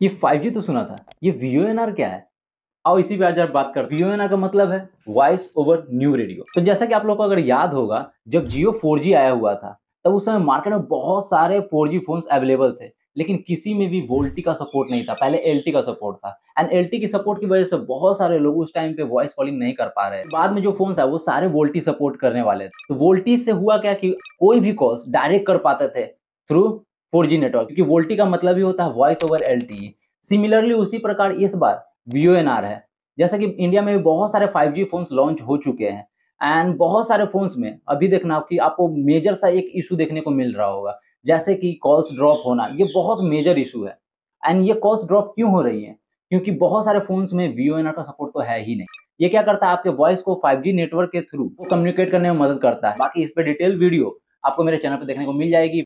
ये 5G तो सुना था। ये वीओएनआर क्या है? आओ इसी पे आज बात करते हैं। का मतलब है वॉइस ओवर न्यू रेडियो तो जैसा कि आप लोग को अगर याद होगा, जब जियो 4G आया हुआ था, तब उस समय मार्केट में बहुत सारे 4G फोन्स अवेलेबल थे, लेकिन किसी में भी वोल्टी का सपोर्ट नहीं था। पहले एल का सपोर्ट था। एंड एल की सपोर्ट की वजह से बहुत सारे लोग उस टाइम पे वॉइस कॉलिंग नहीं कर पा रहे। बाद में जो फ़ोन है वो सारे वोल्टी सपोर्ट करने वाले थे। तो वोल्टी से हुआ क्या कि कोई भी कॉल्स डायरेक्ट कर पाते थे थ्रू 4G नेटवर्क, क्योंकि वोल्टी का मतलब ही होता है वॉइस ओवर एल सिमिलरली उसी प्रकार इस बार वी है। जैसा कि इंडिया में बहुत सारे 5G फोन्स लॉन्च हो चुके हैं। एंड बहुत सारे फोन्स में, अभी देखना कि आपको मेजर सा एक इशू देखने को मिल रहा होगा। जैसे कि कॉल्स ड्रॉप होना, ये बहुत मेजर इशू है। एंड ये कॉल्स ड्रॉप क्यों हो रही है? क्योंकि बहुत सारे फोन्स में वी का सपोर्ट तो है ही नहीं। ये क्या करता है? आपके वॉइस को 5G नेटवर्क के थ्रू कम्युनिकेट करने में मदद करता है। बाकी इस पर डिटेल वीडियो आपको मेरे चैनल पर देखने को मिल जाएगी।